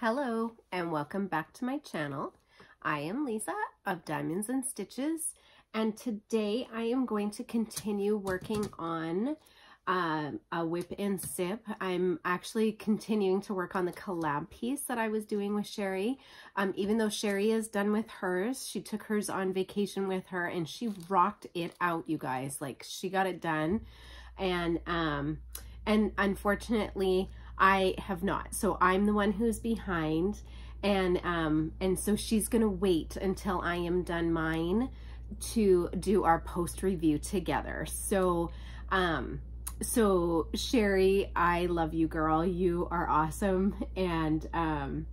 Hello and welcome back to my channel. I am Lisa of Diamonds and Stitches and today I am going to continue working on uh, a wip and sip. I'm actually continuing to work on the collab piece that I was doing with Cherri. Um, even though Cherri is done with hers, she took hers on vacation with her and she rocked it out, you guys. Like she got it done and um, and unfortunately I have not. So I'm the one who's behind and um and so she's going to wait until I am done mine to do our post review together. So um so Cherri, I love you girl. You are awesome and um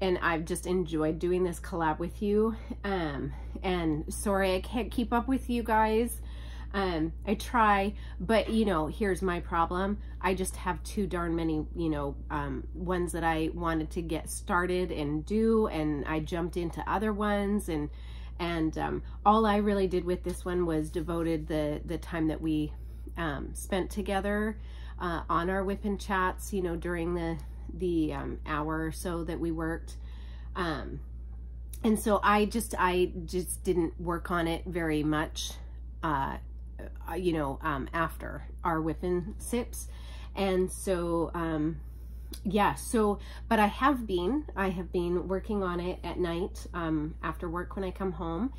and I've just enjoyed doing this collab with you. Um and sorry I can't keep up with you guys. Um, I try, but you know, here's my problem. I just have too darn many, you know, um, ones that I wanted to get started and do, and I jumped into other ones, and and um, all I really did with this one was devoted the the time that we um, spent together uh, on our wip and chats, you know, during the the um, hour or so that we worked. Um, and so I just I just didn't work on it very much uh, you know, um, after our wipping sips. And so, um, yeah, so, but I have been, I have been working on it at night um, after work when I come home.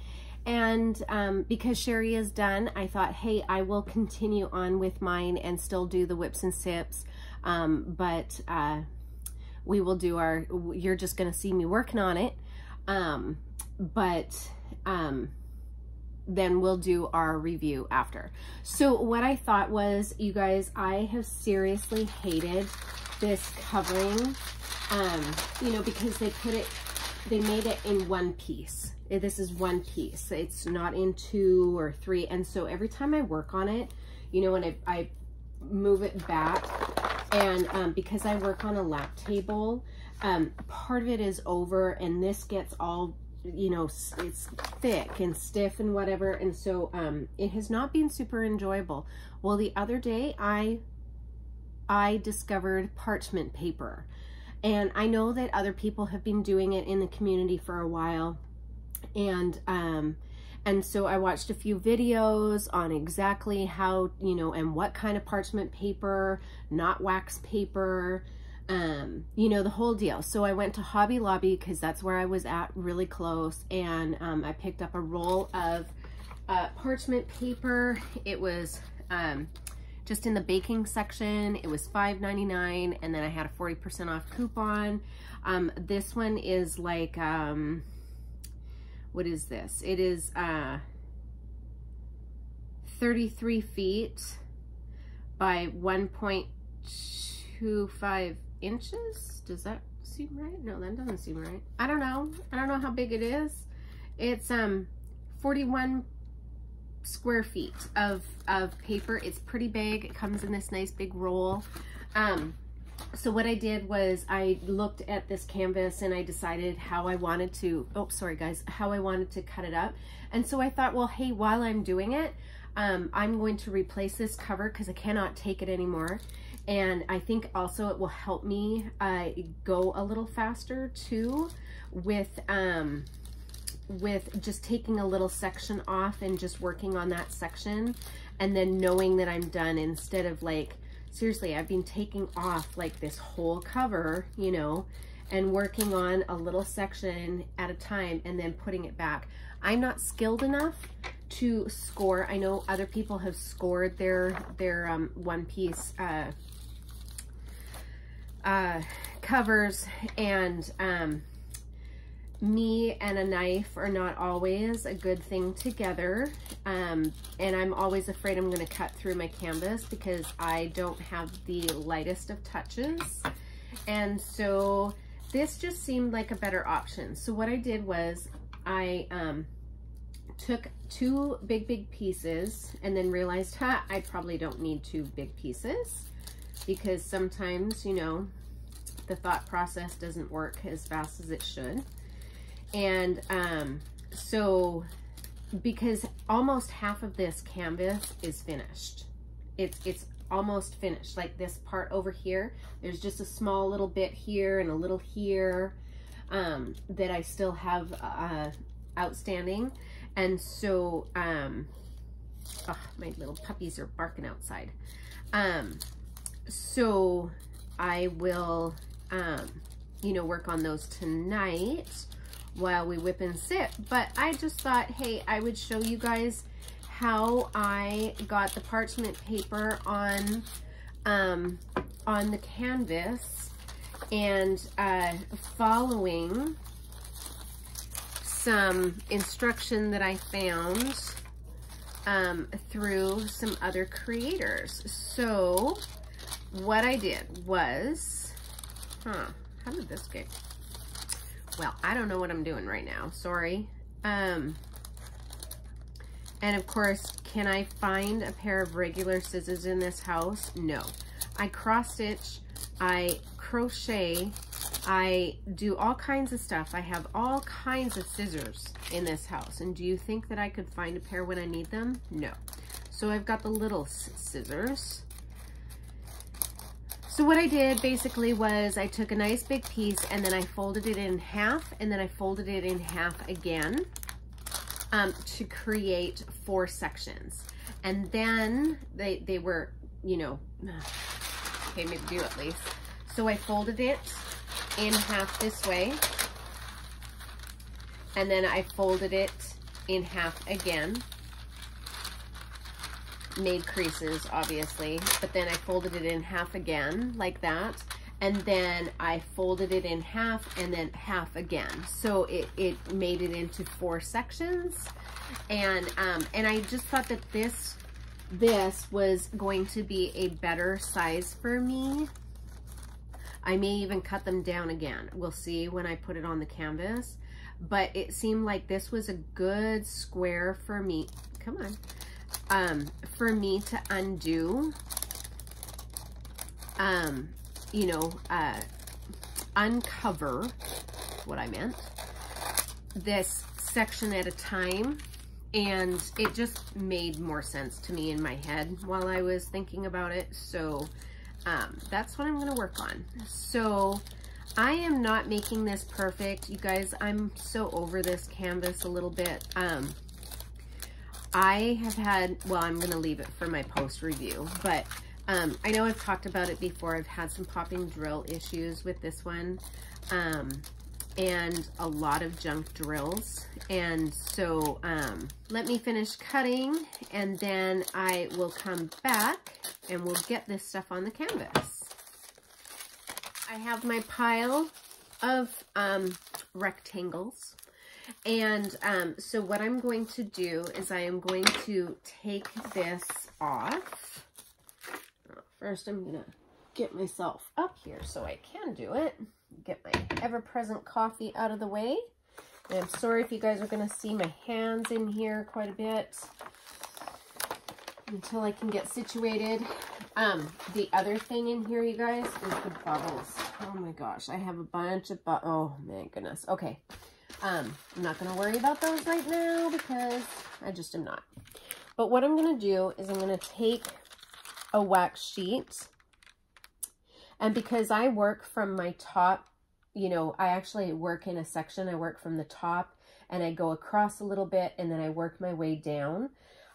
And um, because Cherri is done, I thought, hey, I will continue on with mine and still do the wips and sips. Um, but uh, we will do our, you're just going to see me working on it. Um, but um, then we'll do our review after. So what I thought was, you guys, I have seriously hated this covering, um, you know, because they put it, they made it in one piece. This is one piece. It's not in two or three. And so every time I work on it, you know, when I, I move it back and um, because I work on a lap table, um, part of it is over and this gets all you know, it's thick and stiff and whatever. And so um, it has not been super enjoyable. Well, the other day I, I discovered parchment paper. And I know that other people have been doing it in the community for a while. And, um, and so I watched a few videos on exactly how, you know, and what kind of parchment paper, not wax paper, um, you know, the whole deal. So I went to Hobby Lobby because that's where I was at really close. And um, I picked up a roll of uh, parchment paper. It was um, just in the baking section. It was $5.99 and then I had a 40% off coupon. Um, this one is like, um, what is this? It is uh, 33 feet by 1.25 inches. Does that seem right? No, that doesn't seem right. I don't know. I don't know how big it is. It's um 41 square feet of, of paper. It's pretty big. It comes in this nice big roll. Um, so what I did was I looked at this canvas and I decided how I wanted to, oh, sorry guys, how I wanted to cut it up. And so I thought, well, hey, while I'm doing it, um, I'm going to replace this cover because I cannot take it anymore. And I think also it will help me uh, go a little faster too with, um, with just taking a little section off and just working on that section and then knowing that I'm done instead of like, seriously, I've been taking off like this whole cover, you know, and working on a little section at a time and then putting it back. I'm not skilled enough to score. I know other people have scored their, their um, one piece uh, uh, covers and um, me and a knife are not always a good thing together. Um, and I'm always afraid I'm going to cut through my canvas because I don't have the lightest of touches. And so this just seemed like a better option. So what I did was I um, took two big, big pieces and then realized, ha, I probably don't need two big pieces because sometimes, you know, the thought process doesn't work as fast as it should. And um, so, because almost half of this canvas is finished. It's, it's almost finished. Like this part over here, there's just a small little bit here and a little here um, that I still have uh, outstanding. And so, um, oh, my little puppies are barking outside. Um, so I will, um, you know, work on those tonight while we wip and sit. But I just thought, hey, I would show you guys how I got the parchment paper on um, on the canvas and uh, following some instruction that I found um, through some other creators. So what I did was, huh, how did this get? Well, I don't know what I'm doing right now. Sorry. Um, and of course, can I find a pair of regular scissors in this house? No. I cross stitch, I crochet, I do all kinds of stuff. I have all kinds of scissors in this house. And do you think that I could find a pair when I need them? No. So I've got the little scissors. So what I did basically was I took a nice big piece and then I folded it in half and then I folded it in half again um, to create four sections. And then they, they were, you know, okay, maybe do at least. So I folded it in half this way. And then I folded it in half again. Made creases, obviously. But then I folded it in half again, like that and then I folded it in half and then half again. So it, it made it into four sections. And, um, and I just thought that this, this was going to be a better size for me. I may even cut them down again. We'll see when I put it on the canvas. But it seemed like this was a good square for me. Come on. Um, for me to undo. Um, you know, uh, uncover, what I meant, this section at a time. And it just made more sense to me in my head while I was thinking about it. So um, that's what I'm going to work on. So I am not making this perfect. You guys, I'm so over this canvas a little bit. Um, I have had, well, I'm going to leave it for my post review, but um, I know I've talked about it before. I've had some popping drill issues with this one um, and a lot of junk drills. And so um, let me finish cutting and then I will come back and we'll get this stuff on the canvas. I have my pile of um, rectangles. And um, so what I'm going to do is I am going to take this off First, I'm going to get myself up here so I can do it. Get my ever-present coffee out of the way. And I'm sorry if you guys are going to see my hands in here quite a bit until I can get situated. Um, the other thing in here, you guys, is the bubbles. Oh my gosh, I have a bunch of bu Oh my goodness. Okay. Um, I'm not going to worry about those right now because I just am not. But what I'm going to do is I'm going to take a wax sheet. And because I work from my top, you know, I actually work in a section. I work from the top and I go across a little bit and then I work my way down.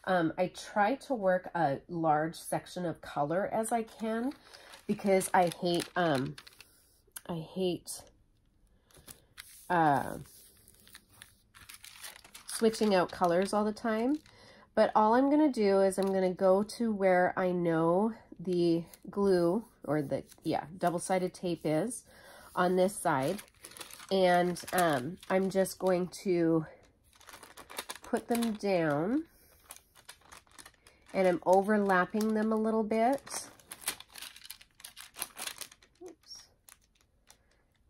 Um, I try to work a large section of color as I can because I hate, um, I hate, uh, switching out colors all the time. But all I'm going to do is I'm going to go to where I know the glue or the, yeah, double-sided tape is on this side. And um, I'm just going to put them down and I'm overlapping them a little bit. Oops.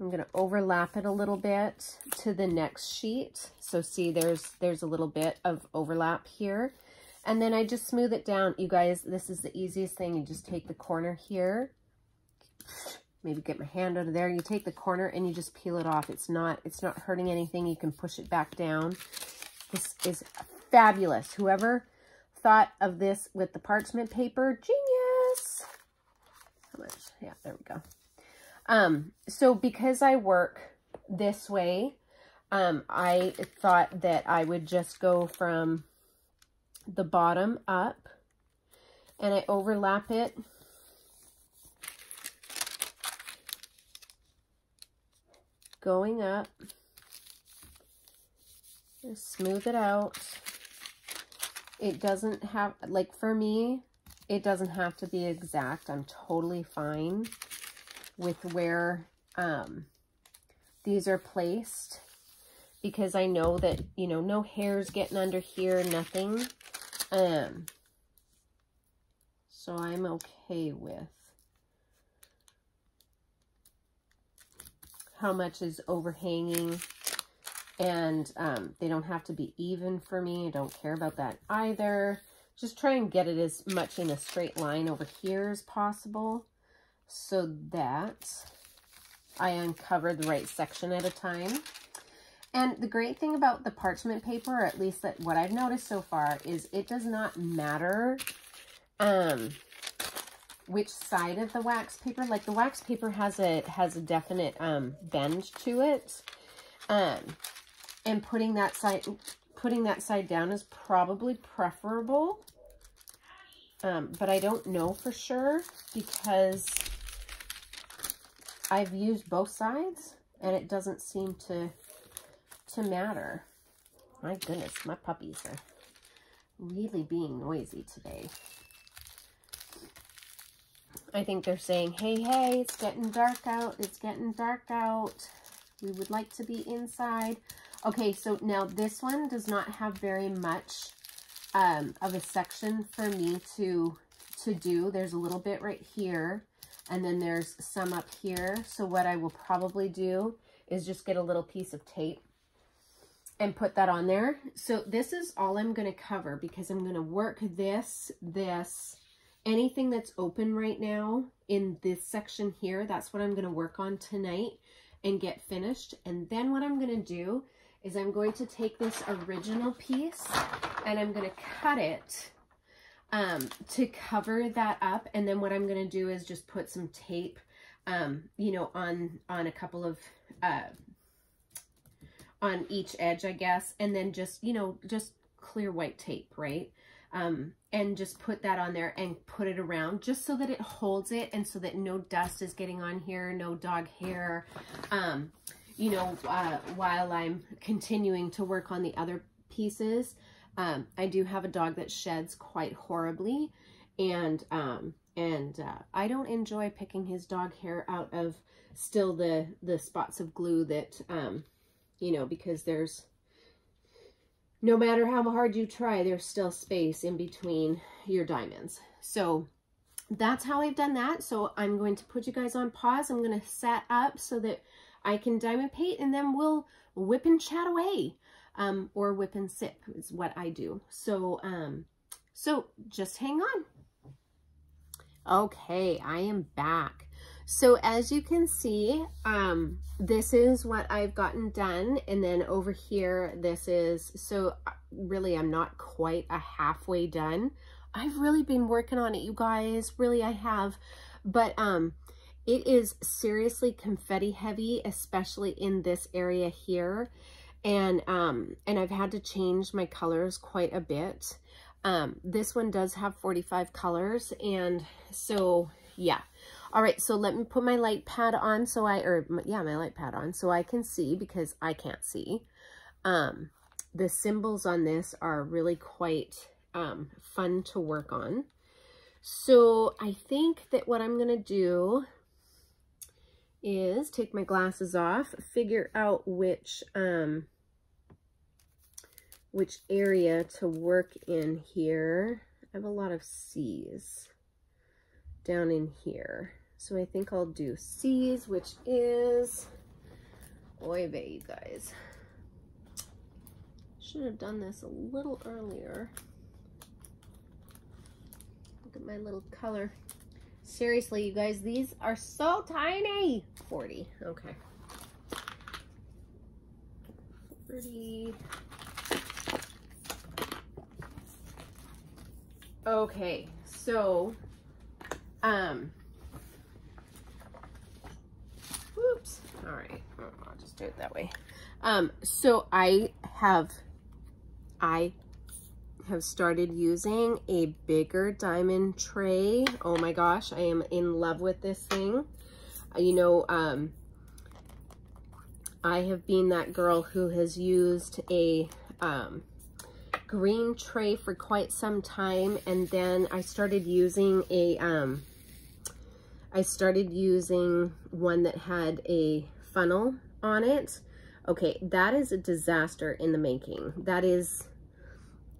I'm going to overlap it a little bit to the next sheet. So see, there's, there's a little bit of overlap here. And then I just smooth it down. You guys, this is the easiest thing. You just take the corner here, maybe get my hand out of there. You take the corner and you just peel it off. It's not, it's not hurting anything. You can push it back down. This is fabulous. Whoever thought of this with the parchment paper, genius. how much? Yeah, there we go. Um, so because I work this way, um, I thought that I would just go from the bottom up and I overlap it going up. Smooth it out. It doesn't have, like for me, it doesn't have to be exact. I'm totally fine with where um, these are placed because I know that, you know, no hairs getting under here, nothing. Um, so I'm okay with how much is overhanging and um, they don't have to be even for me. I don't care about that either. Just try and get it as much in a straight line over here as possible so that I uncover the right section at a time. And the great thing about the parchment paper, or at least that what I've noticed so far, is it does not matter um, which side of the wax paper. Like the wax paper has a has a definite um, bend to it. Um, and putting that side putting that side down is probably preferable. Um, but I don't know for sure because I've used both sides and it doesn't seem to to matter. My goodness, my puppies are really being noisy today. I think they're saying, hey, hey, it's getting dark out. It's getting dark out. We would like to be inside. Okay, so now this one does not have very much um, of a section for me to, to do. There's a little bit right here, and then there's some up here. So what I will probably do is just get a little piece of tape and put that on there. So this is all I'm going to cover because I'm going to work this, this, anything that's open right now in this section here, that's what I'm going to work on tonight and get finished. And then what I'm going to do is I'm going to take this original piece and I'm going to cut it um, to cover that up. And then what I'm going to do is just put some tape, um, you know, on, on a couple of, uh, on each edge, I guess. And then just, you know, just clear white tape, right? um, and just put that on there and put it around just so that it holds it and so that no dust is getting on here, no dog hair, um, you know, uh, while I'm continuing to work on the other pieces. Um, I do have a dog that sheds quite horribly and, um, and uh, I don't enjoy picking his dog hair out of still the, the spots of glue that, um, you know, because there's no matter how hard you try, there's still space in between your diamonds. So that's how I've done that. So I'm going to put you guys on pause. I'm going to set up so that I can diamond paint and then we'll wip and chat away. Um, or wip and sip is what I do. So, um, so just hang on. Okay, I am back. So as you can see, um, this is what I've gotten done. And then over here, this is, so uh, really I'm not quite a halfway done. I've really been working on it, you guys. Really, I have. But um, it is seriously confetti heavy, especially in this area here. And, um, and I've had to change my colors quite a bit. Um, this one does have 45 colors. And so, yeah. All right, so let me put my light pad on so I, or yeah, my light pad on so I can see because I can't see. Um, the symbols on this are really quite um, fun to work on. So I think that what I'm going to do is take my glasses off, figure out which, um, which area to work in here. I have a lot of C's down in here. So I think I'll do C's, which is, oy vey, you guys. Should have done this a little earlier. Look at my little color. Seriously, you guys, these are so tiny. 40, okay. 40. Okay, so, um, All right, I'll just do it that way. Um, so I have, I have started using a bigger diamond tray. Oh my gosh, I am in love with this thing. Uh, you know, um, I have been that girl who has used a um, green tray for quite some time and then I started using a um, I started using one that had a funnel on it. Okay, that is a disaster in the making. That is,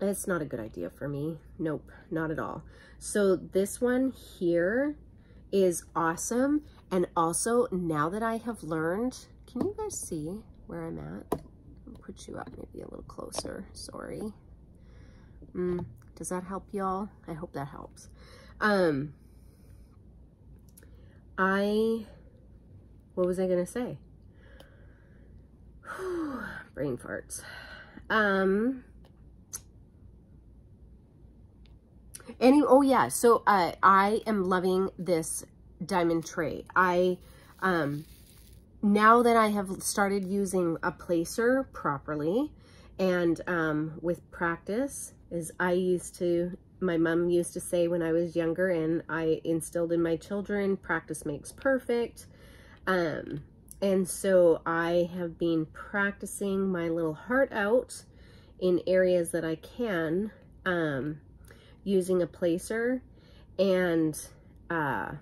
it's not a good idea for me. Nope, not at all. So this one here is awesome. And also, now that I have learned, can you guys see where I'm at? I'll put you up maybe a little closer, sorry. Mm, does that help y'all? I hope that helps. Um, I, what was I going to say? Brain farts. Um, any, oh yeah, so uh, I am loving this diamond tray. I, um, now that I have started using a placer properly and um, with practice, is I used to my mom used to say when I was younger and I instilled in my children, practice makes perfect. Um, and so I have been practicing my little heart out in areas that I can um, using a placer and uh,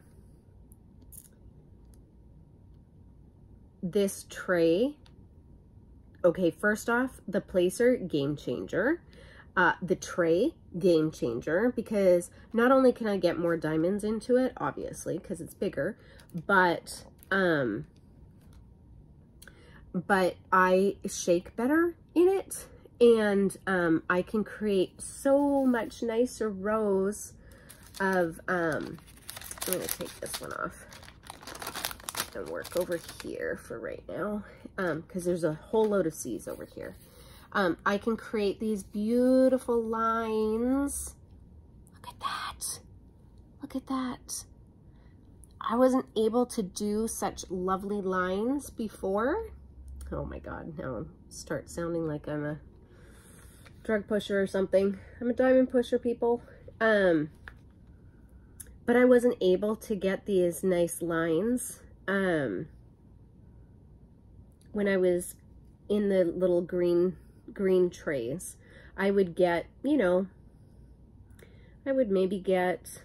this tray. Okay, first off, the placer, game changer. Uh, the tray, game changer, because not only can I get more diamonds into it, obviously, because it's bigger, but, um, but I shake better in it, and um, I can create so much nicer rows of, um, I'm going to take this one off and work over here for right now, um, because there's a whole load of C's over here. Um, I can create these beautiful lines. Look at that. Look at that. I wasn't able to do such lovely lines before. Oh my God, now I start sounding like I'm a drug pusher or something. I'm a diamond pusher, people. Um, but I wasn't able to get these nice lines um, when I was in the little green green trays. I would get, you know, I would maybe get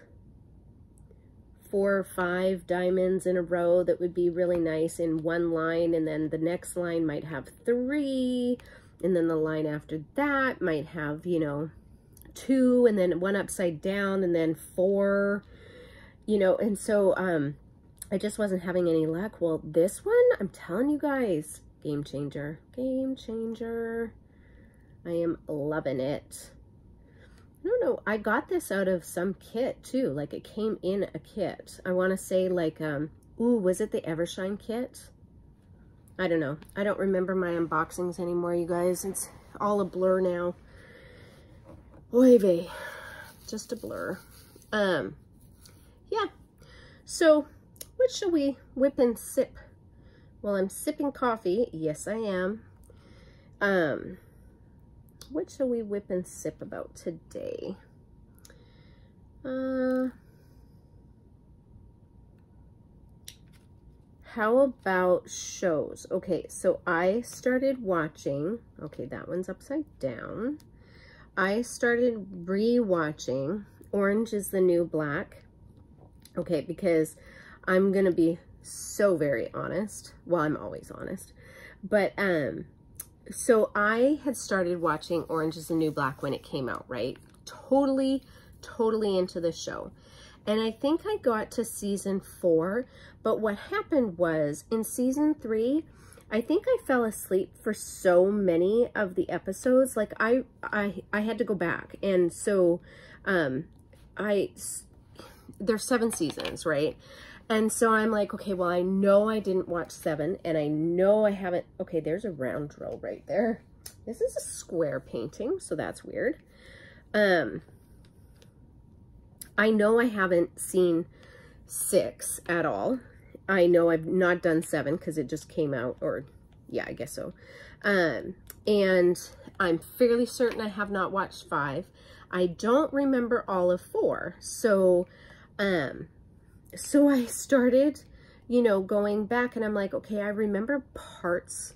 four or five diamonds in a row that would be really nice in one line and then the next line might have three and then the line after that might have, you know, two and then one upside down and then four, you know, and so um, I just wasn't having any luck. Well, this one, I'm telling you guys, game changer, game changer. I am loving it. I don't know. I got this out of some kit too. Like it came in a kit. I want to say like, um, ooh, was it the Evershine kit? I don't know. I don't remember my unboxings anymore, you guys. It's all a blur now. Oy vey. Just a blur. Um, yeah. So, what shall we wip and sip? Well, I'm sipping coffee. Yes, I am. Um, what shall we wip and sip about today? Uh, how about shows? Okay, so I started watching, okay, that one's upside down. I started re-watching Orange is the New Black. Okay, because I'm going to be so very honest. Well, I'm always honest. But um, so I had started watching Orange is the New Black when it came out, right? Totally, totally into the show. And I think I got to season four, but what happened was in season three, I think I fell asleep for so many of the episodes. Like I, I, I had to go back. And so, um, I, there's seven seasons, right? And so I'm like, okay, well, I know I didn't watch seven and I know I haven't, okay, there's a round drill right there. This is a square painting, so that's weird. Um, I know I haven't seen six at all. I know I've not done seven because it just came out, or yeah, I guess so. Um, and I'm fairly certain I have not watched five. I don't remember all of four. So, um, so I started, you know, going back and I'm like, okay, I remember parts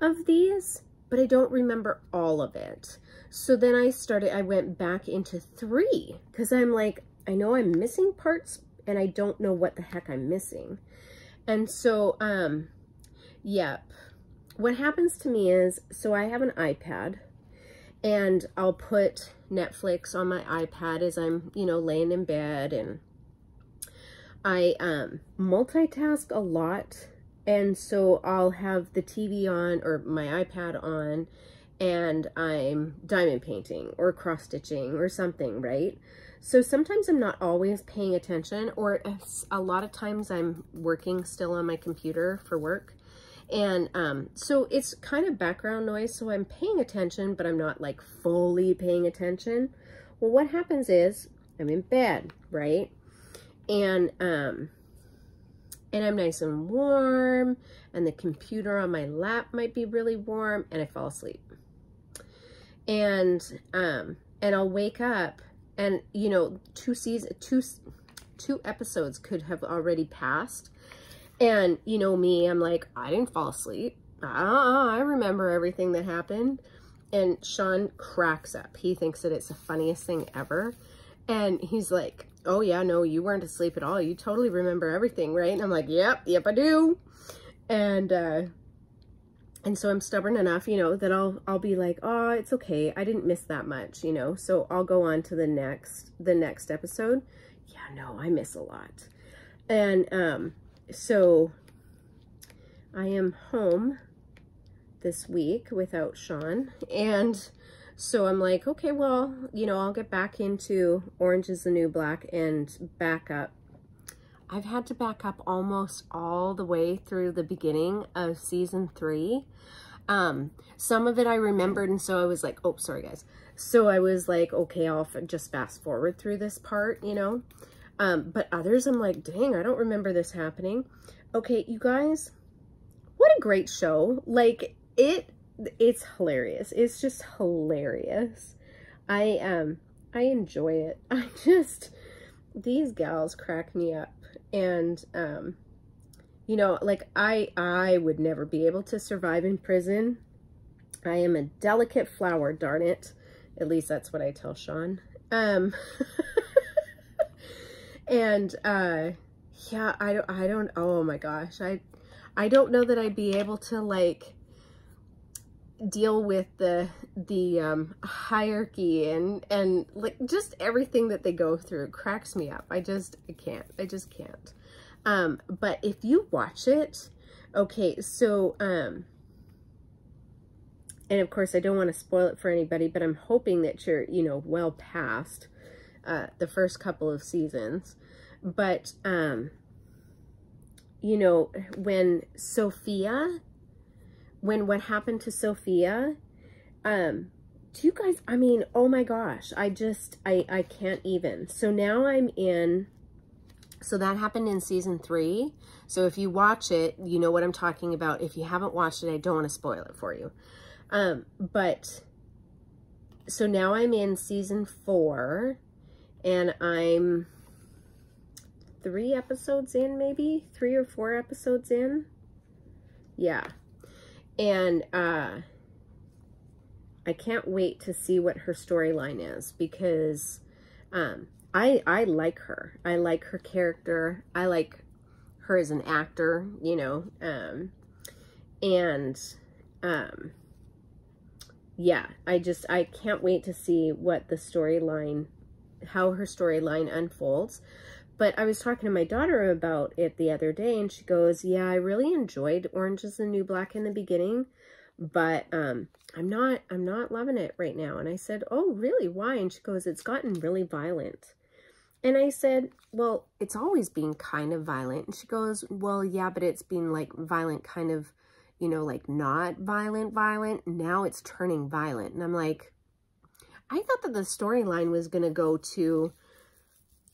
of these, but I don't remember all of it. So then I started, I went back into three because I'm like, I know I'm missing parts and I don't know what the heck I'm missing. And so, um, yep. What happens to me is, so I have an iPad and I'll put Netflix on my iPad as I'm, you know, laying in bed and I um, multitask a lot. And so I'll have the TV on or my iPad on and I'm diamond painting or cross stitching or something, right? So sometimes I'm not always paying attention or a lot of times I'm working still on my computer for work. And um, so it's kind of background noise. So I'm paying attention, but I'm not like fully paying attention. Well, what happens is I'm in bed, right? And, um, and I'm nice and warm and the computer on my lap might be really warm and I fall asleep. And, um, and I'll wake up and you know two seasons, two two episodes could have already passed. And you know me i'm like i didn't fall asleep. Uh, i remember everything that happened. And sean cracks up. He thinks that it's the funniest thing ever. And he's like oh yeah no you weren't asleep at all you totally remember everything right and i'm like yep yep i do and uh and so I'm stubborn enough, you know, that I'll I'll be like, "Oh, it's okay. I didn't miss that much," you know. So I'll go on to the next the next episode. Yeah, no, I miss a lot. And um so I am home this week without Sean and so I'm like, okay, well, you know, I'll get back into Orange is the New Black and back up I've had to back up almost all the way through the beginning of season three. Um, some of it I remembered, and so I was like, oh, sorry, guys. So I was like, okay, I'll just fast forward through this part, you know? Um, but others, I'm like, dang, I don't remember this happening. Okay, you guys, what a great show. Like, it, it's hilarious. It's just hilarious. I, um, I enjoy it. I just, these gals crack me up and um you know like i i would never be able to survive in prison i am a delicate flower darn it at least that's what i tell sean um and uh yeah i don't i don't oh my gosh i i don't know that i'd be able to like deal with the the um, hierarchy and and like just everything that they go through cracks me up. I just I can't. I just can't. Um, but if you watch it, okay, so um, and of course I don't want to spoil it for anybody, but I'm hoping that you're you know well past uh, the first couple of seasons. But um, you know when Sophia when what happened to Sophia, um, do you guys, I mean, oh my gosh, I just, I, I can't even. So now I'm in, so that happened in season three. So if you watch it, you know what I'm talking about. If you haven't watched it, I don't want to spoil it for you. Um, but, so now I'm in season four and I'm three episodes in, maybe three or four episodes in. Yeah. And uh, I can't wait to see what her storyline is because um, I, I like her. I like her character. I like her as an actor, you know. Um, and um, yeah, I just, I can't wait to see what the storyline, how her storyline unfolds. But I was talking to my daughter about it the other day, and she goes, yeah, I really enjoyed Orange is the New Black in the beginning, but um, I'm not, I'm not loving it right now. And I said, oh, really? Why? And she goes, it's gotten really violent. And I said, well, it's always been kind of violent. And she goes, well, yeah, but it's been like violent kind of, you know, like not violent, violent. Now it's turning violent. And I'm like, I thought that the storyline was going to go to,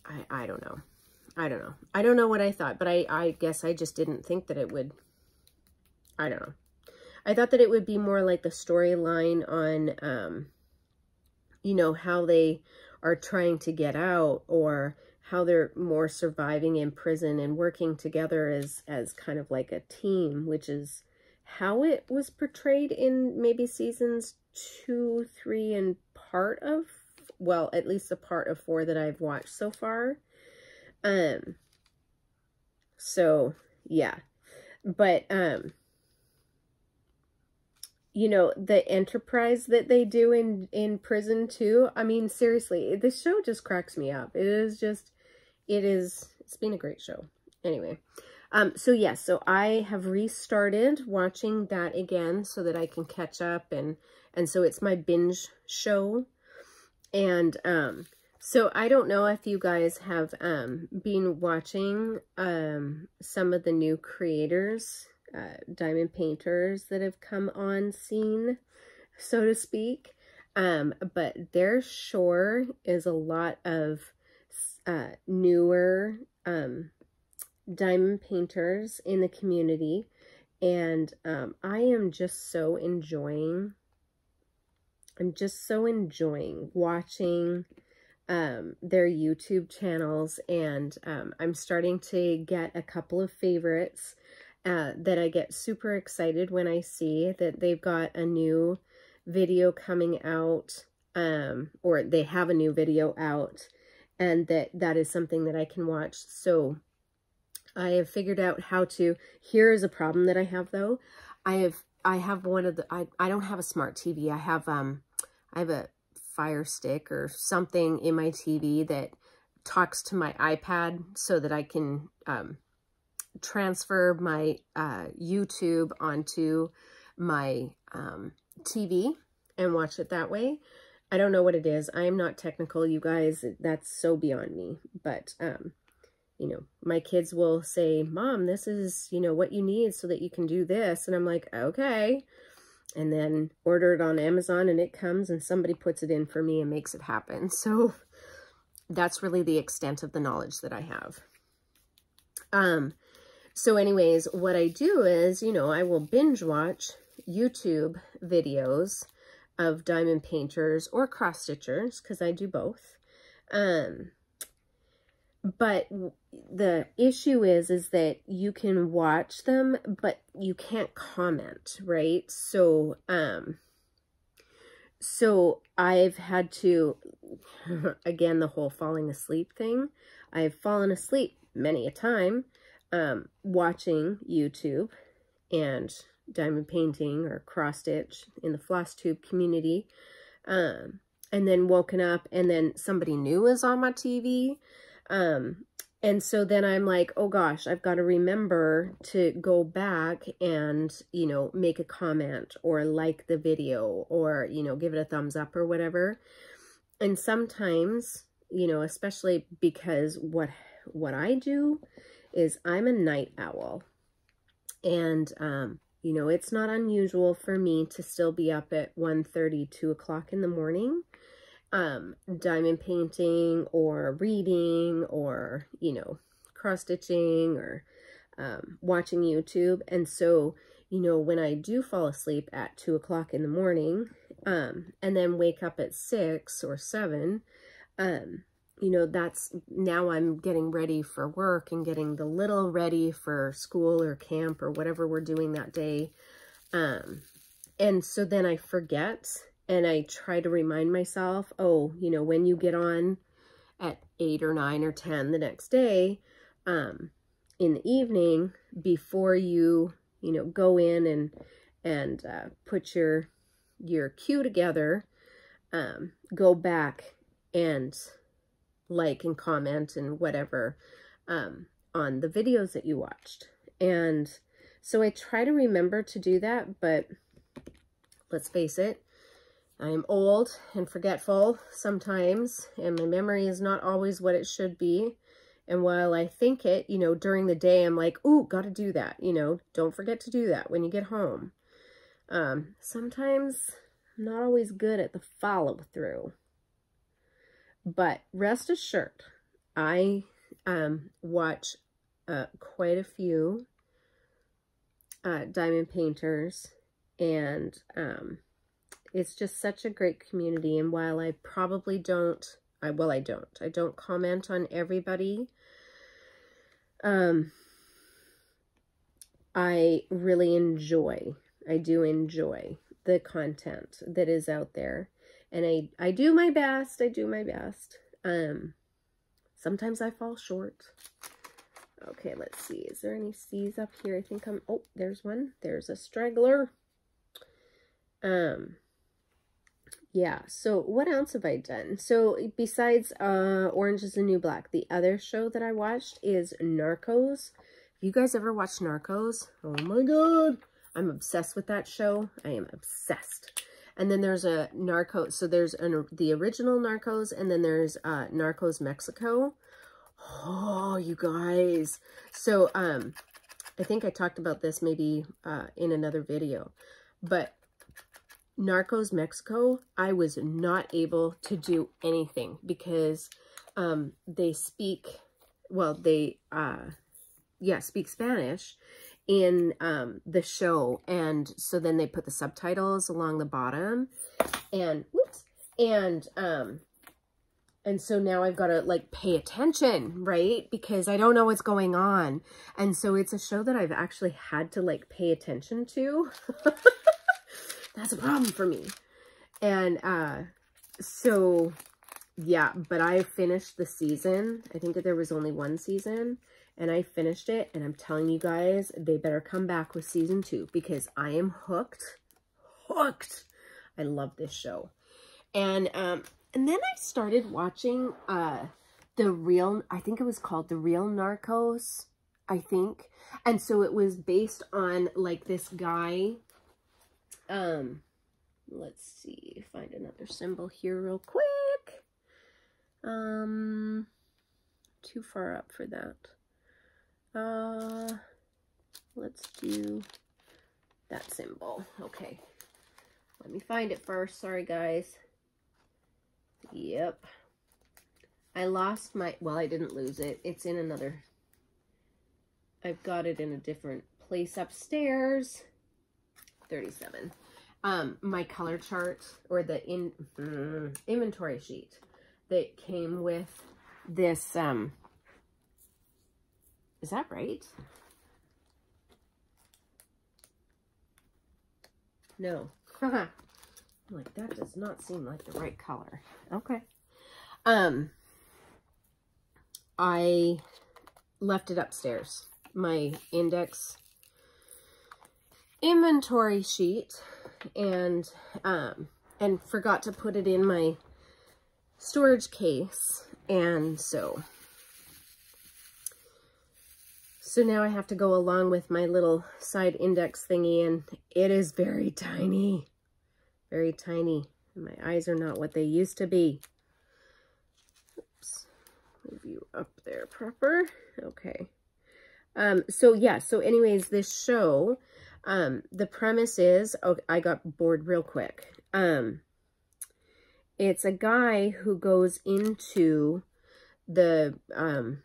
I, I don't know. I don't know. I don't know what I thought, but I, I guess I just didn't think that it would, I don't know. I thought that it would be more like the storyline on, um, you know, how they are trying to get out or how they're more surviving in prison and working together as, as kind of like a team, which is how it was portrayed in maybe seasons two, three, and part of, well, at least a part of four that I've watched so far. Um, so yeah, but, um, you know, the enterprise that they do in, in prison too. I mean, seriously, this show just cracks me up. It is just, it is, it's been a great show. Anyway, um, so yes, yeah, so I have restarted watching that again so that I can catch up and, and so it's my binge show. And, um, so I don't know if you guys have, um, been watching, um, some of the new creators, uh, diamond painters that have come on scene, so to speak. Um, but there sure is a lot of, uh, newer, um, diamond painters in the community. And um, I am just so enjoying, I'm just so enjoying watching um, their YouTube channels. And um, I'm starting to get a couple of favorites uh, that I get super excited when I see that they've got a new video coming out um, or they have a new video out and that that is something that I can watch. So I have figured out how to, here is a problem that I have though. I have, I have one of the, I, I don't have a smart TV. I have, um, I have a fire stick or something in my TV that talks to my iPad so that I can, um, transfer my, uh, YouTube onto my, um, TV and watch it that way. I don't know what it is. I am not technical, you guys. That's so beyond me. But, um, you know, my kids will say, Mom, this is, you know, what you need so that you can do this. And I'm like, okay. And then order it on Amazon and it comes and somebody puts it in for me and makes it happen. So that's really the extent of the knowledge that I have. Um, so anyways, what I do is, you know, I will binge watch YouTube videos of diamond painters or cross stitchers because I do both. Um, but the issue is is that you can watch them but you can't comment right? So um so i've had to again the whole falling asleep thing. I've fallen asleep many a time um watching youtube and diamond painting or cross stitch in the floss tube community. Um and then woken up and then somebody new is on my tv um, and so then I'm like, oh gosh, I've got to remember to go back and, you know, make a comment or like the video or, you know, give it a thumbs up or whatever. And sometimes, you know, especially because what, what I do is I'm a night owl. And, um, you know, it's not unusual for me to still be up at 1 30, 2 o'clock in the morning um, diamond painting or reading or, you know, cross stitching or um, watching YouTube. And so, you know, when I do fall asleep at two o'clock in the morning um, and then wake up at six or seven, um, you know, that's now I'm getting ready for work and getting the little ready for school or camp or whatever we're doing that day. Um, and so then I forget and I try to remind myself, oh, you know, when you get on at 8 or 9 or 10 the next day, um, in the evening, before you, you know, go in and, and uh, put your, your cue together, um, go back and like and comment and whatever um, on the videos that you watched. And so I try to remember to do that, but let's face it, I am old and forgetful sometimes, and my memory is not always what it should be. And while I think it, you know, during the day, I'm like, ooh, got to do that. You know, don't forget to do that when you get home. Um, sometimes I'm not always good at the follow through. But rest assured, I um, watch uh, quite a few uh, diamond painters and um, it's just such a great community. And while I probably don't, I well, I don't, I don't comment on everybody. Um, I really enjoy, I do enjoy the content that is out there. And I, I do my best. I do my best. Um, sometimes I fall short. Okay, let's see. Is there any C's up here? I think I'm, oh, there's one. There's a straggler. Um, yeah, so what else have I done? So besides uh, Orange is the New Black, the other show that I watched is Narcos. You guys ever watched Narcos? Oh my god. I'm obsessed with that show. I am obsessed. And then there's a Narcos. So there's an, the original Narcos and then there's uh, Narcos Mexico. Oh, you guys. So um, I think I talked about this maybe uh, in another video. But Narcos Mexico, I was not able to do anything because um, they speak, well, they, uh, yeah, speak Spanish in um, the show. And so then they put the subtitles along the bottom and, whoops, and, um, and so now I've got to like pay attention, right? Because I don't know what's going on. And so it's a show that I've actually had to like pay attention to. that's a problem for me. And uh, so, yeah, but I finished the season. I think that there was only one season. And I finished it. And I'm telling you guys, they better come back with season two. Because I am hooked. Hooked. I love this show. And, um, and then I started watching uh, the real, I think it was called The Real Narcos. I think. And so it was based on like this guy um, let's see, find another symbol here real quick. Um, too far up for that. Uh, let's do that symbol. Okay. Let me find it first. Sorry, guys. Yep. I lost my, well, I didn't lose it. It's in another, I've got it in a different place upstairs. 37. Um, my color chart or the in mm, inventory sheet that came with this, um, is that right? No. like, that does not seem like the right color. Okay. Um, I left it upstairs. My index inventory sheet and um, and forgot to put it in my storage case. And so, so now I have to go along with my little side index thingy and it is very tiny, very tiny. My eyes are not what they used to be. Oops, move you up there proper. Okay. Um, so yeah, so anyways, this show um, the premise is, oh, I got bored real quick. Um, it's a guy who goes into the, um,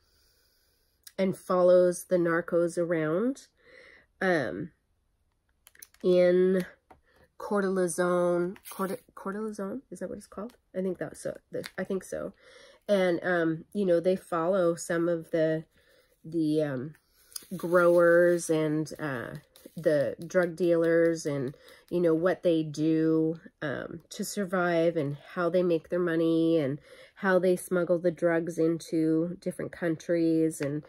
and follows the narcos around, um, in Cortelazone, Cort is that what it's called? I think that's so, I think so. And, um, you know, they follow some of the, the, um, growers and, uh, the drug dealers and, you know, what they do um, to survive and how they make their money and how they smuggle the drugs into different countries and,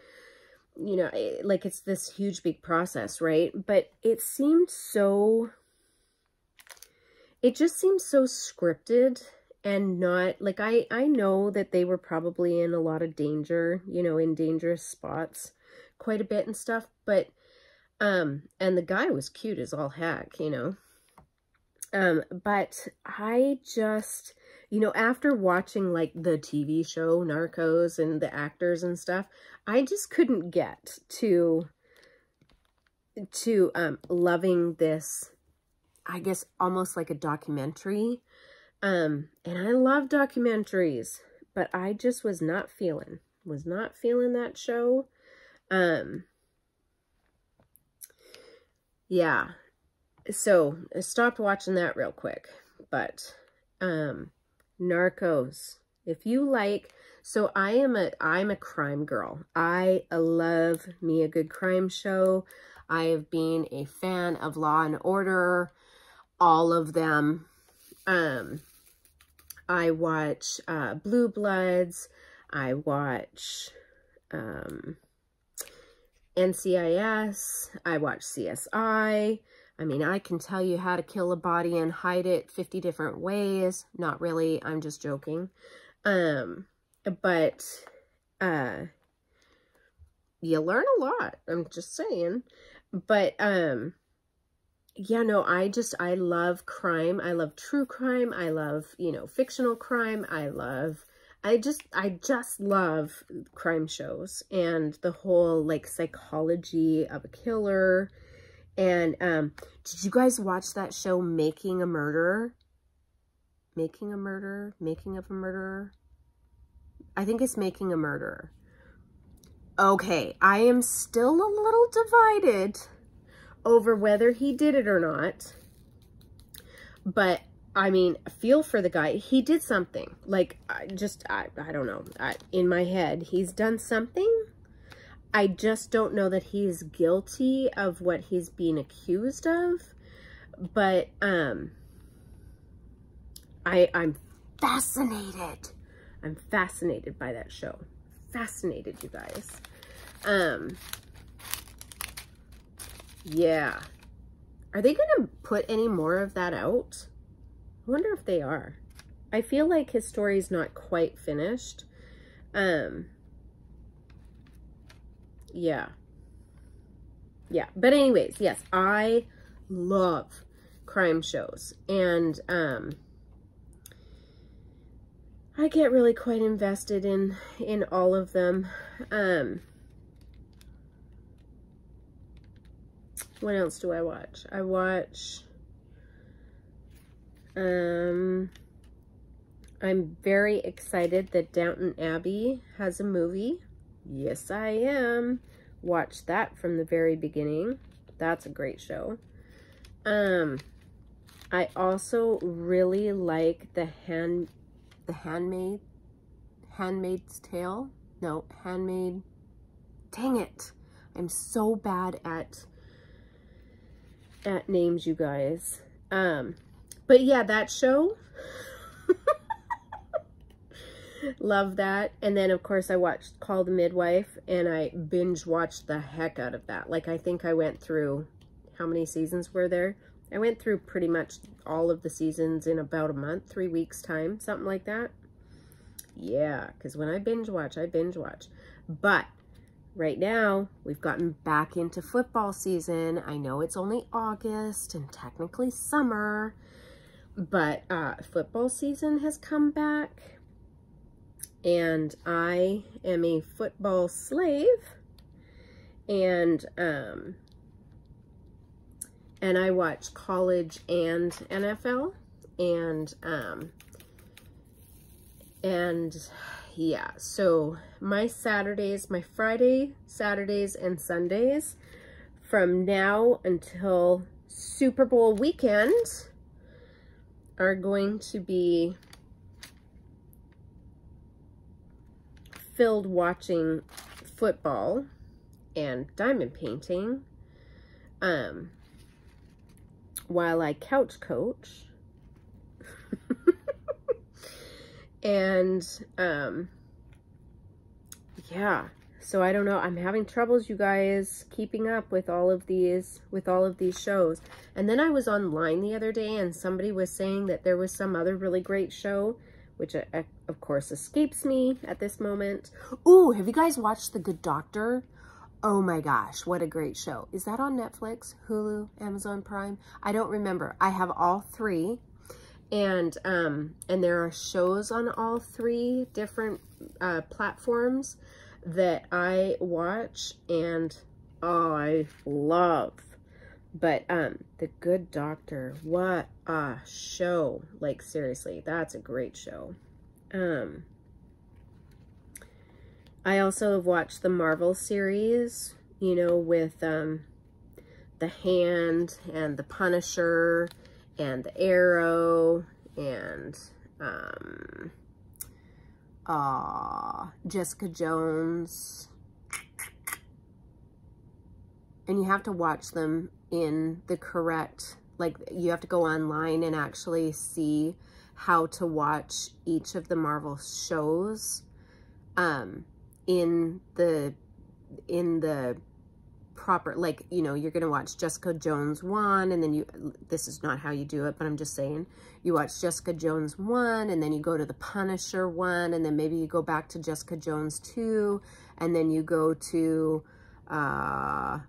you know, it, like it's this huge big process, right? But it seemed so, it just seems so scripted and not, like I, I know that they were probably in a lot of danger, you know, in dangerous spots quite a bit and stuff, but um, and the guy was cute as all heck, you know. Um, but I just, you know, after watching like the TV show Narcos and the actors and stuff, I just couldn't get to, to, um, loving this, I guess, almost like a documentary. Um, and I love documentaries, but I just was not feeling, Was not feeling that show. Um, yeah. So I stopped watching that real quick. But um, Narcos. If you like, so I am a I'm a crime girl. I love me a good crime show. I have been a fan of Law and Order, all of them. Um, I watch uh, Blue Bloods. I watch um, NCIS. I watch CSI. I mean, I can tell you how to kill a body and hide it 50 different ways. Not really. I'm just joking. Um, but, uh, you learn a lot. I'm just saying. But, um, yeah, no, I just, I love crime. I love true crime. I love, you know, fictional crime. I love, I just, I just love crime shows and the whole, like, psychology of a killer and um, did you guys watch that show, Making a Murderer? Making a Murderer? Making of a Murderer? I think it's Making a Murderer. Okay, I am still a little divided over whether he did it or not. But, I mean, feel for the guy. He did something. Like, I just, I, I don't know. I, in my head, he's done something I just don't know that he's guilty of what he's being accused of. But um, I, I'm fascinated. I'm fascinated by that show. Fascinated, you guys. Um, yeah. Are they going to put any more of that out? I wonder if they are. I feel like his story's not quite finished. Um, yeah. Yeah. But anyways, yes, I love crime shows. And um I get really quite invested in in all of them. Um What else do I watch? I watch um I'm very excited that Downton Abbey has a movie. Yes, I am. Watch that from the very beginning. That's a great show. Um, I also really like the hand, the handmaid, handmaid's tale. No, handmaid. Dang it. I'm so bad at, at names, you guys. Um, but yeah, that show Love that. And then, of course, I watched Call the Midwife, and I binge watched the heck out of that. Like, I think I went through, how many seasons were there? I went through pretty much all of the seasons in about a month, three weeks time, something like that. Yeah, because when I binge watch, I binge watch. But right now, we've gotten back into football season. I know it's only August and technically summer, but uh, football season has come back and I am a football slave and um and I watch college and NFL and um and yeah so my Saturdays my Friday Saturdays and Sundays from now until Super Bowl weekend are going to be filled watching football and diamond painting um, while I couch coach. and um, yeah, so I don't know. I'm having troubles, you guys, keeping up with all of these, with all of these shows. And then I was online the other day and somebody was saying that there was some other really great show which uh, of course escapes me at this moment. Ooh, have you guys watched The Good Doctor? Oh my gosh, what a great show. Is that on Netflix, Hulu, Amazon Prime? I don't remember. I have all three. And um, and there are shows on all three different uh, platforms that I watch and I love. But um, The Good Doctor, what a show. Like, seriously, that's a great show. Um, I also have watched the Marvel series, you know, with um, the Hand and the Punisher and the Arrow and um, uh, Jessica Jones. And you have to watch them in the correct, like you have to go online and actually see how to watch each of the Marvel shows um, in the in the proper like you know you're gonna watch Jessica Jones one and then you this is not how you do it but I'm just saying you watch Jessica Jones one and then you go to the Punisher one and then maybe you go back to Jessica Jones two and then you go to uh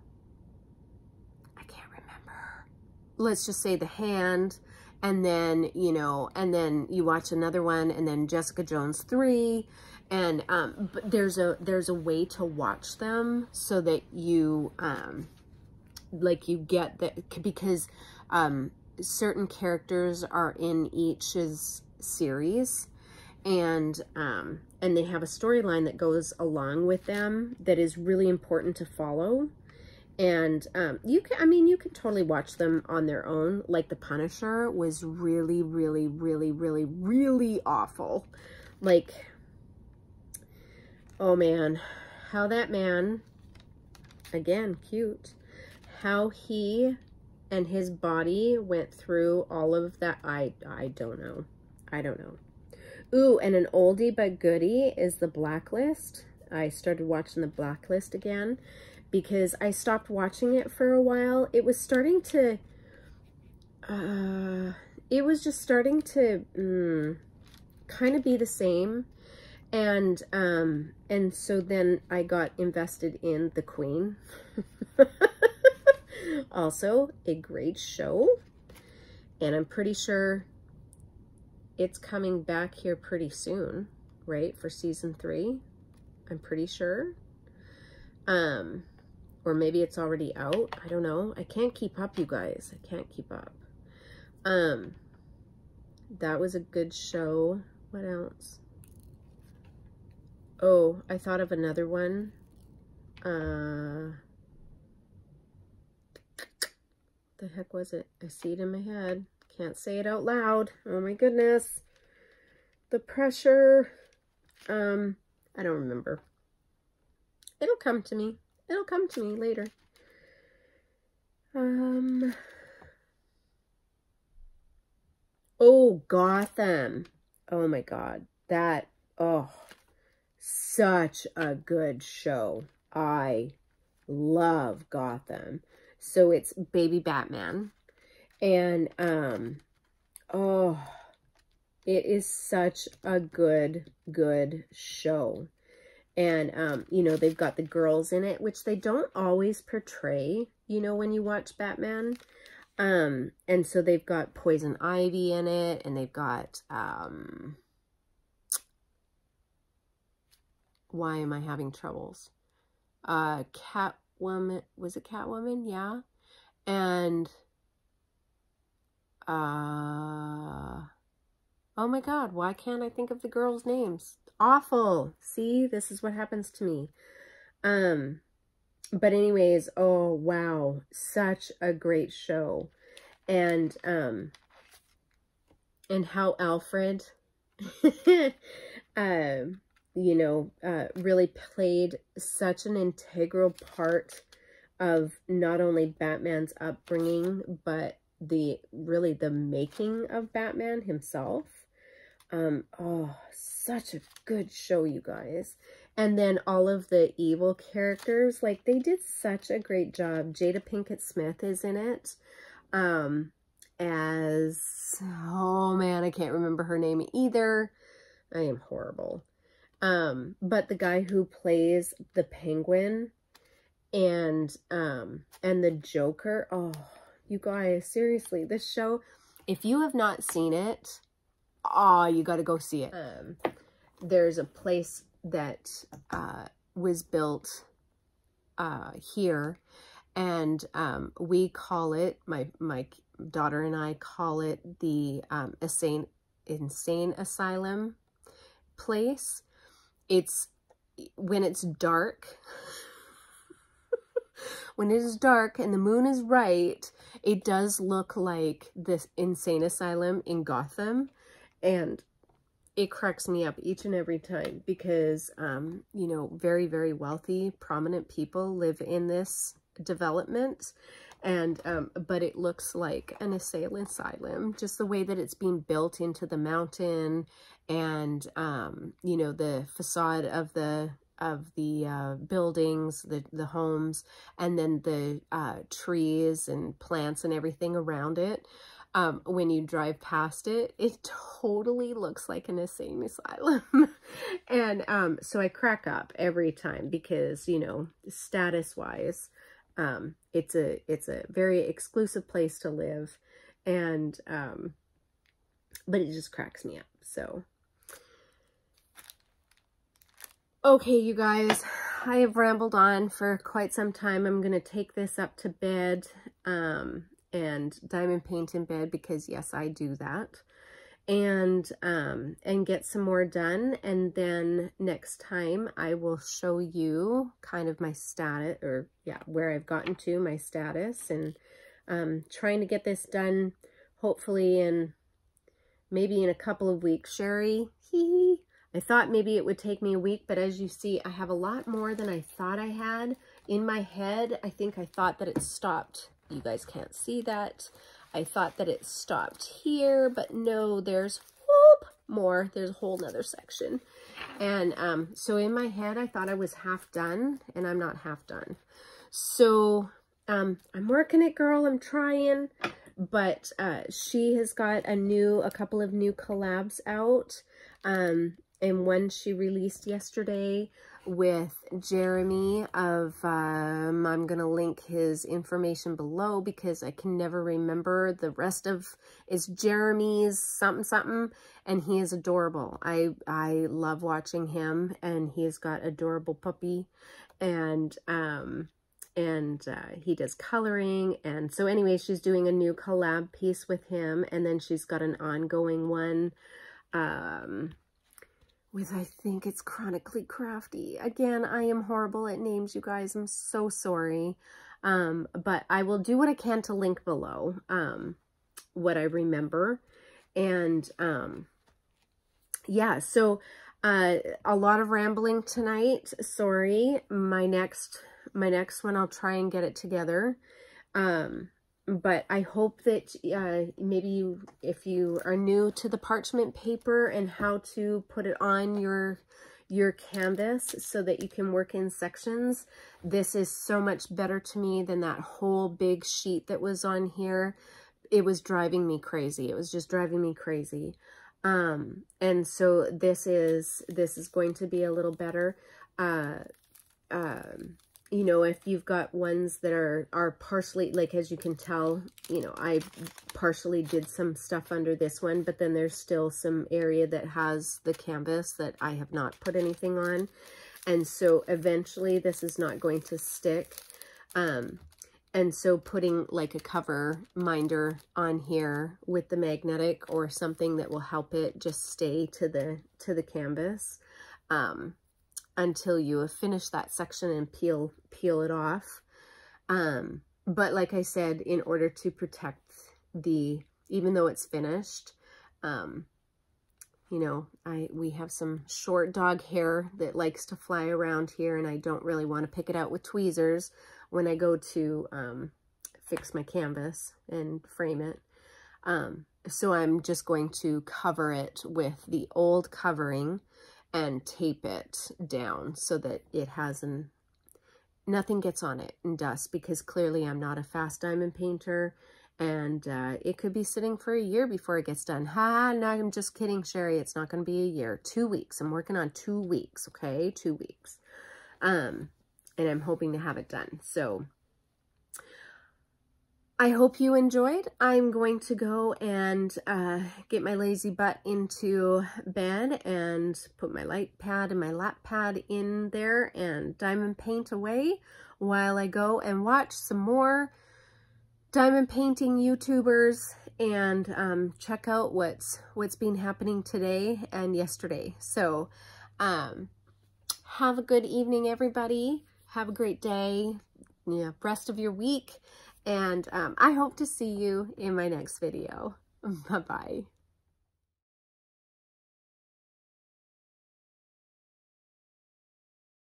I can't remember. Let's just say the hand and then you know and then you watch another one and then Jessica Jones 3 and um but there's a there's a way to watch them so that you um like you get that because um certain characters are in each's series. And um and they have a storyline that goes along with them that is really important to follow and um you can i mean you can totally watch them on their own like the punisher was really really really really really awful like Oh man, how that man, again, cute, how he and his body went through all of that. I, I don't know. I don't know. Ooh, and an oldie but goodie is The Blacklist. I started watching The Blacklist again because I stopped watching it for a while. It was starting to, uh, it was just starting to mm, kind of be the same and, um, and so then I got invested in The Queen. also a great show. And I'm pretty sure it's coming back here pretty soon, right? For season three, I'm pretty sure. Um, or maybe it's already out. I don't know. I can't keep up, you guys. I can't keep up. Um, that was a good show. What else? Oh, I thought of another one. Uh, the heck was it? I see it in my head. Can't say it out loud. Oh my goodness. The pressure. Um, I don't remember. It'll come to me. It'll come to me later. Um. Oh, Gotham. Oh my God. That, oh such a good show. I love Gotham. So it's Baby Batman. And, um, oh, it is such a good, good show. And, um, you know, they've got the girls in it, which they don't always portray, you know, when you watch Batman. Um, and so they've got Poison Ivy in it, and they've got, um, why am I having troubles? Uh, Catwoman, was it Catwoman? Yeah. And, uh, oh my God, why can't I think of the girls' names? Awful. See, this is what happens to me. Um, but anyways, oh, wow, such a great show. And, um, and how Alfred, um, you know, uh, really played such an integral part of not only Batman's upbringing, but the really the making of Batman himself. Um, oh, such a good show, you guys. And then all of the evil characters, like they did such a great job. Jada Pinkett Smith is in it. Um, as, oh man, I can't remember her name either. I am horrible. Um, but the guy who plays the penguin and um and the Joker, oh, you guys, seriously, this show, if you have not seen it, oh, you got to go see it. Um, there's a place that uh, was built uh, here, and um, we call it, my, my daughter and I call it the um, insane, insane asylum place it's when it's dark, when it is dark and the moon is right, it does look like this insane asylum in Gotham. And it cracks me up each and every time because, um, you know, very, very wealthy, prominent people live in this development. And, um, but it looks like an assailant asylum, just the way that it's being built into the mountain and, um, you know, the facade of the, of the uh, buildings, the, the homes, and then the uh, trees and plants and everything around it um, when you drive past it, it totally looks like an insane asylum. and um, so I crack up every time because, you know, status-wise, um, it's a it's a very exclusive place to live. And, um, but it just cracks me up. So, okay, you guys, I have rambled on for quite some time. I'm going to take this up to bed. Um, and diamond paint in bed because yes, I do that. And, um, and get some more done. And then next time I will show you kind of my status or yeah, where I've gotten to my status and, um, trying to get this done hopefully in maybe in a couple of weeks. Cherri, hee I thought maybe it would take me a week, but as you see, I have a lot more than I thought I had. In my head, I think I thought that it stopped you guys can't see that. I thought that it stopped here, but no, there's whoop, more. There's a whole nother section. And um, so in my head, I thought I was half done, and I'm not half done. So um, I'm working it, girl. I'm trying. But uh, she has got a new, a couple of new collabs out. Um, and one she released yesterday with Jeremy of, um, I'm going to link his information below because I can never remember the rest of, is Jeremy's something something, and he is adorable. I, I love watching him, and he's got adorable puppy, and, um, and uh, he does coloring, and so anyway, she's doing a new collab piece with him, and then she's got an ongoing one, um, with, I think it's Chronically Crafty. Again, I am horrible at names, you guys. I'm so sorry. Um, but I will do what I can to link below um, what I remember. And um, yeah, so uh, a lot of rambling tonight. Sorry. My next, my next one, I'll try and get it together. Um, but I hope that uh, maybe you, if you are new to the parchment paper and how to put it on your your canvas so that you can work in sections, this is so much better to me than that whole big sheet that was on here. It was driving me crazy. It was just driving me crazy. Um, and so this is, this is going to be a little better. Uh, um, you know, if you've got ones that are, are partially, like as you can tell, you know, I partially did some stuff under this one, but then there's still some area that has the canvas that I have not put anything on. And so eventually this is not going to stick. Um, and so putting like a cover minder on here with the magnetic or something that will help it just stay to the, to the canvas. Um, until you have finished that section and peel, peel it off. Um, but like I said, in order to protect the, even though it's finished, um, you know, I we have some short dog hair that likes to fly around here and I don't really want to pick it out with tweezers when I go to um, fix my canvas and frame it. Um, so I'm just going to cover it with the old covering and tape it down so that it has an, nothing gets on it in dust because clearly I'm not a fast diamond painter and uh, it could be sitting for a year before it gets done. Ha, no, I'm just kidding, Cherri. It's not going to be a year. Two weeks. I'm working on two weeks, okay? Two weeks. Um, and I'm hoping to have it done. So I hope you enjoyed. I'm going to go and uh, get my lazy butt into bed and put my light pad and my lap pad in there and diamond paint away while I go and watch some more diamond painting YouTubers and um, check out what's what's been happening today and yesterday. So um, have a good evening, everybody. Have a great day, yeah, rest of your week. And um, I hope to see you in my next video. Bye-bye.